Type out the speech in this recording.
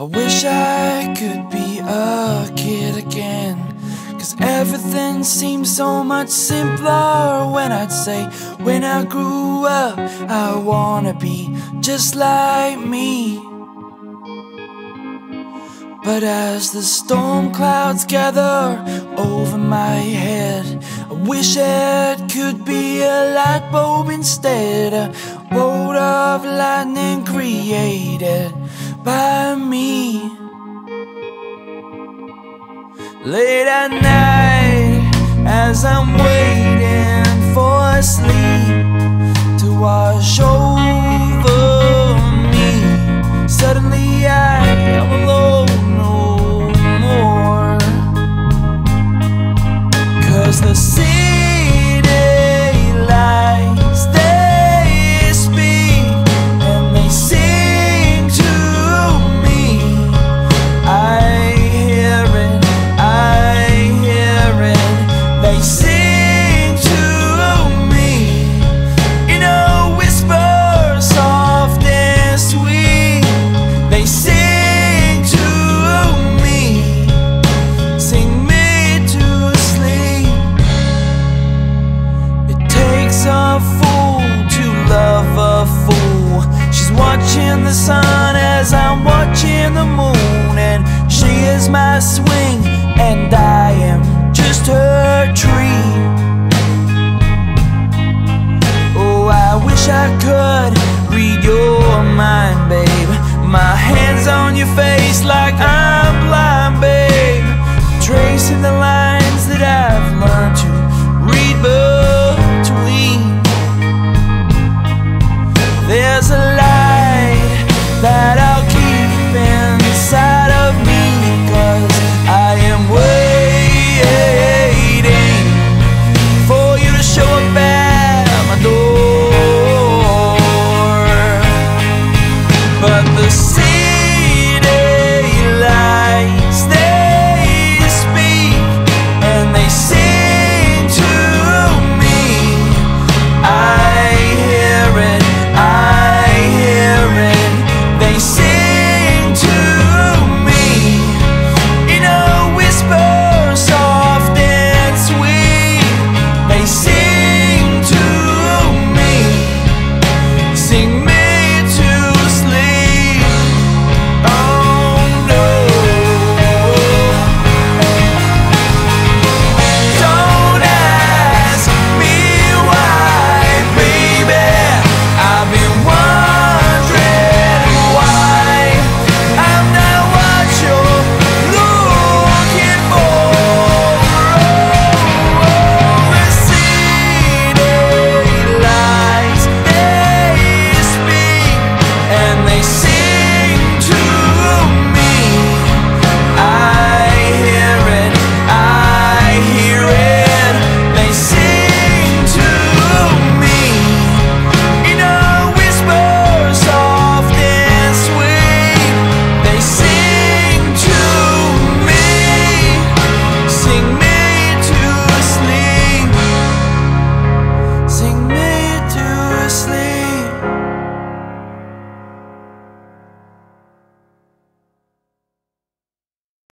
I wish I could be a kid again. Cause everything seems so much simpler when I'd say, when I grew up, I wanna be just like me. But as the storm clouds gather over my head, wish it could be a light bulb instead, a bolt of lightning created by me. Late at night, as I'm waiting for sleep to wash over me, suddenly I am alone no more. Cause the city swing, and I am just her tree. Oh, I wish I could read your mind, babe. My hands on your face like I'm